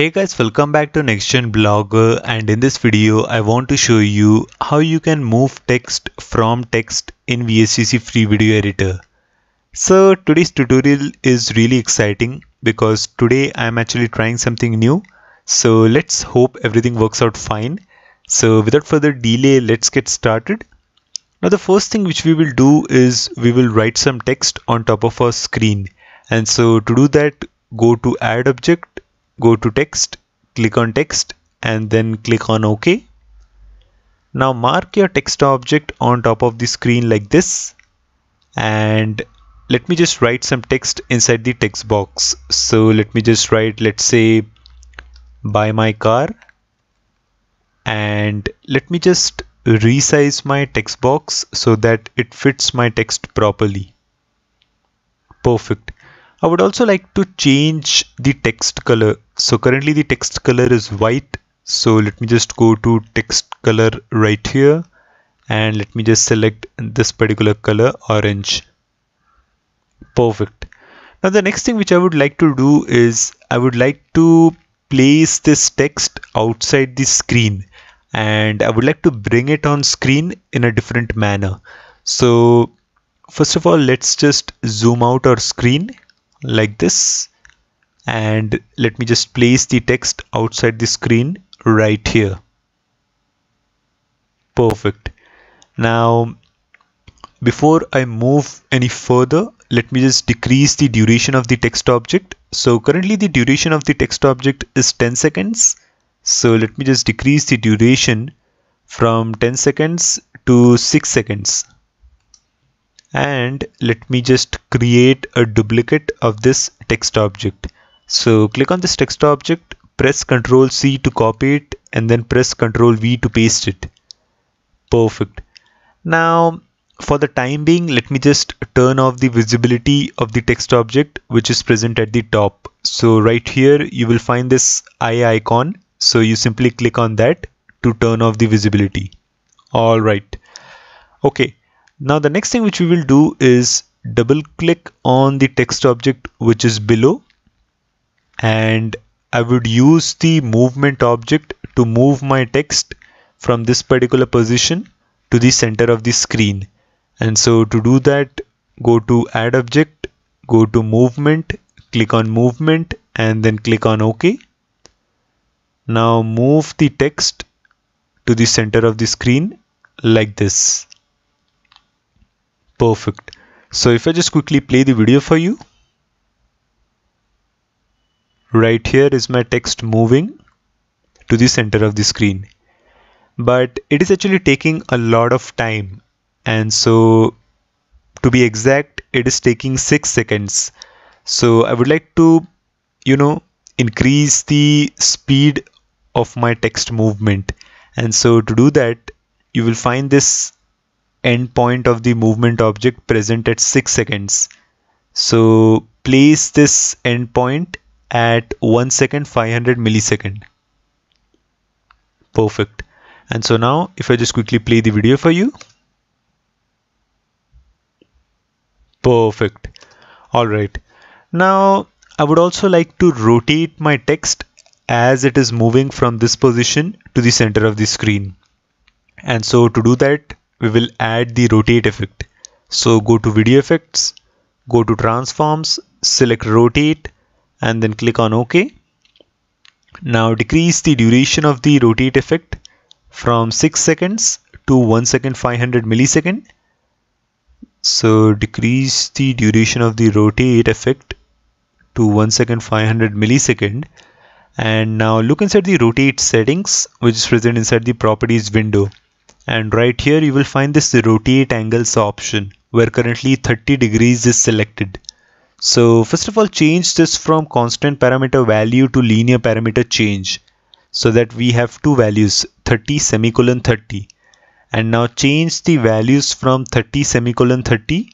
Hey guys welcome back to NextGen Blogger and in this video I want to show you how you can move text from text in VSDC free video editor. So today's tutorial is really exciting because today I'm actually trying something new. So let's hope everything works out fine. So without further delay let's get started. Now the first thing which we will do is we will write some text on top of our screen and so to do that go to add object go to text click on text and then click on OK. Now mark your text object on top of the screen like this and let me just write some text inside the text box. So let me just write let's say buy my car and let me just resize my text box so that it fits my text properly. Perfect I would also like to change the text color. So currently the text color is white. So let me just go to text color right here and let me just select this particular color orange. Perfect. Now the next thing which I would like to do is I would like to place this text outside the screen and I would like to bring it on screen in a different manner. So first of all let's just zoom out our screen like this. And let me just place the text outside the screen right here. Perfect. Now before I move any further let me just decrease the duration of the text object. So currently the duration of the text object is 10 seconds. So let me just decrease the duration from 10 seconds to 6 seconds and let me just create a duplicate of this text object. So click on this text object press ctrl C to copy it and then press ctrl V to paste it. Perfect. Now for the time being let me just turn off the visibility of the text object which is present at the top. So right here you will find this eye icon. So you simply click on that to turn off the visibility. All right. Okay now the next thing which we will do is double click on the text object which is below. And I would use the movement object to move my text from this particular position to the center of the screen. And so to do that go to add object go to movement click on movement and then click on OK. Now move the text to the center of the screen like this Perfect. So if I just quickly play the video for you. Right here is my text moving to the center of the screen. But it is actually taking a lot of time. And so to be exact, it is taking six seconds. So I would like to, you know, increase the speed of my text movement. And so to do that, you will find this endpoint of the movement object present at 6 seconds. So place this endpoint at 1 second 500 millisecond. Perfect. And so now if I just quickly play the video for you. Perfect. Alright. Now I would also like to rotate my text as it is moving from this position to the center of the screen. And so to do that we will add the rotate effect. So go to video effects, go to transforms, select rotate and then click on OK. Now decrease the duration of the rotate effect from 6 seconds to 1 second 500 millisecond. So decrease the duration of the rotate effect to 1 second 500 millisecond and now look inside the rotate settings which is present inside the properties window and right here you will find this rotate angles option where currently 30 degrees is selected. So first of all change this from constant parameter value to linear parameter change so that we have two values 30 semicolon 30 and now change the values from 30 semicolon 30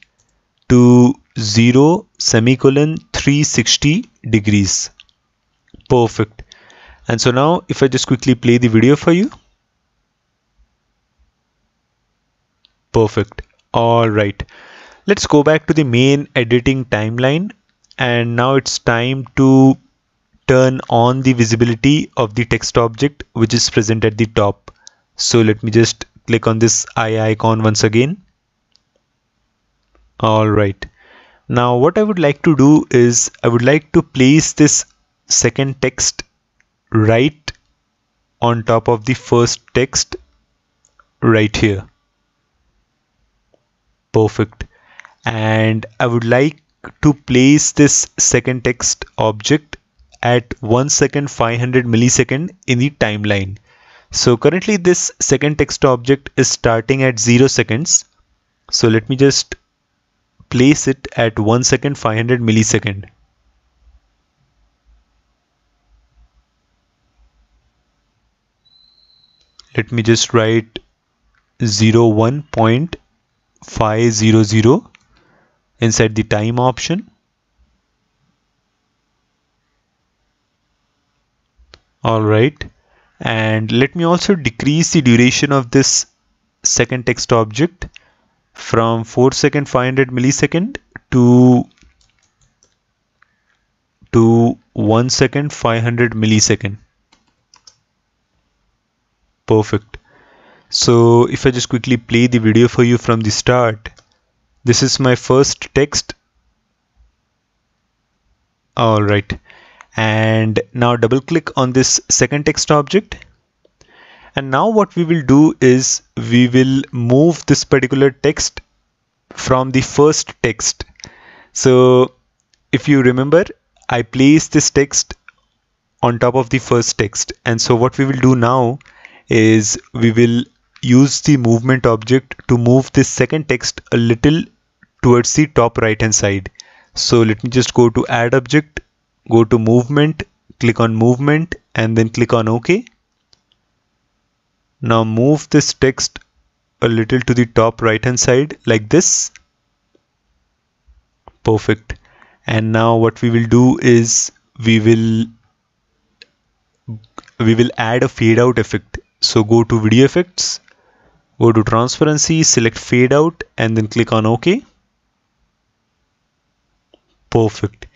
to 0 semicolon 360 degrees. Perfect. And so now if I just quickly play the video for you Perfect. All right. Let's go back to the main editing timeline. And now it's time to turn on the visibility of the text object which is present at the top so let me just click on this eye icon once again alright now what I would like to do is I would like to place this second text right on top of the first text right here perfect. And I would like to place this second text object at 1 second 500 millisecond in the timeline. So currently this second text object is starting at 0 seconds. So let me just place it at 1 second 500 millisecond. Let me just write 01.500 inside the time option. Alright and let me also decrease the duration of this second text object from 4 second 500 millisecond to to 1 second 500 millisecond. Perfect so if I just quickly play the video for you from the start this is my first text. Alright and now double click on this second text object. And now what we will do is we will move this particular text from the first text. So if you remember I placed this text on top of the first text. And so what we will do now is we will use the movement object to move this second text a little towards the top right hand side. So let me just go to add object go to movement click on movement and then click on ok. Now move this text a little to the top right hand side like this. Perfect. And now what we will do is we will we will add a fade out effect. So go to video effects go to transparency select fade out and then click on ok. Perfect.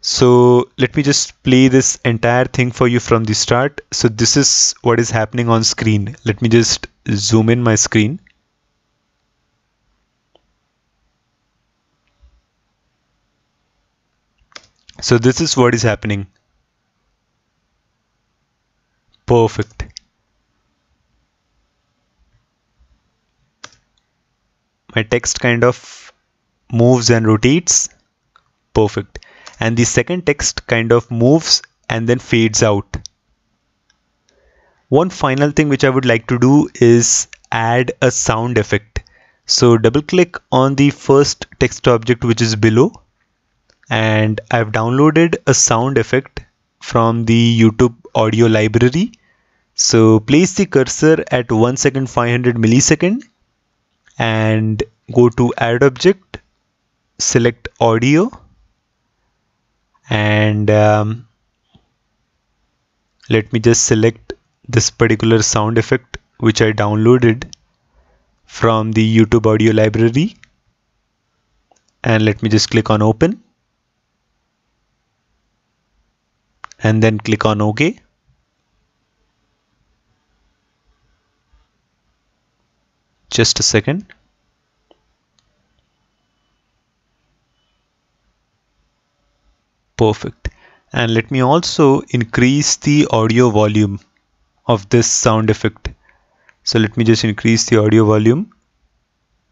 So let me just play this entire thing for you from the start. So this is what is happening on screen. Let me just zoom in my screen. So this is what is happening. Perfect my text kind of moves and rotates. Perfect. And the second text kind of moves and then fades out. One final thing which I would like to do is add a sound effect. So double click on the first text object which is below. And I've downloaded a sound effect from the YouTube audio library. So place the cursor at 1 second 500 millisecond and go to add object select audio and um, let me just select this particular sound effect which I downloaded from the YouTube audio library. And let me just click on open. And then click on OK just a second. Perfect. And let me also increase the audio volume of this sound effect. So let me just increase the audio volume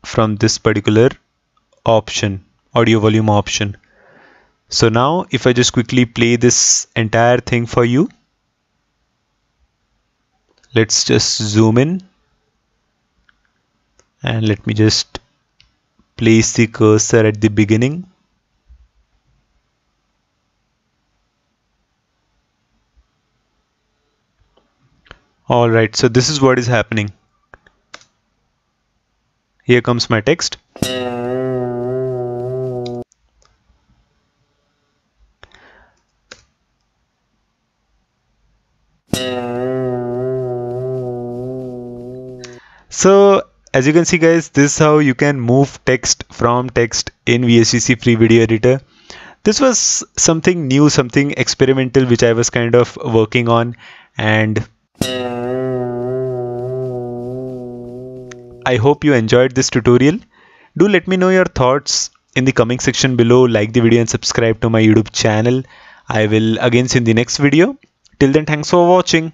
from this particular option audio volume option. So now if I just quickly play this entire thing for you let's just zoom in and let me just place the cursor at the beginning. Alright so this is what is happening. Here comes my text. So as you can see guys this is how you can move text from text in VSDC free video editor this was something new, something experimental, which I was kind of working on. And I hope you enjoyed this tutorial. Do let me know your thoughts in the comment section below. Like the video and subscribe to my YouTube channel. I will again see in the next video. Till then, thanks for watching.